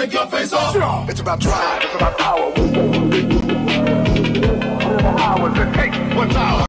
take your face off. It's about drive, it's about power. Whatever hours it takes.